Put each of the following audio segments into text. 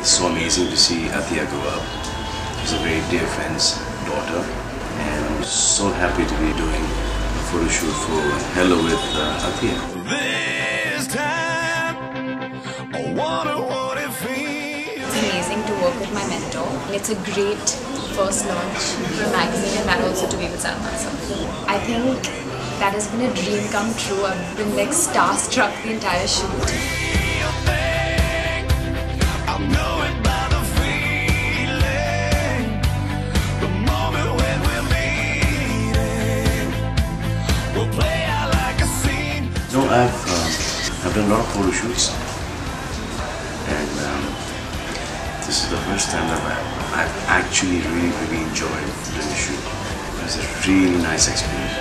It's so amazing to see Athiya grow up. She's a very dear friend's daughter, and I'm so happy to be doing a photo shoot for Hello with uh, Athiya. This time, I wonder what it feels. It's amazing to work with my mentor. It's a great first launch for a magazine and that also to be with Salman sir. I think that has been a dream come true. I've been like starstruck the entire shoot. Real. I know it by the feeling. The moment when we're meeting, we'll play out like a scene. No, I've uh, I've done a lot of photo shoots, and um, this is the first time that I, I've actually really really enjoyed doing a shoot. It was a really nice experience.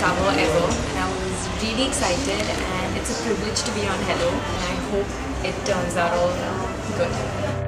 Cover ever and I was really excited and it's a privilege to be on Hello and I hope it turns out all good.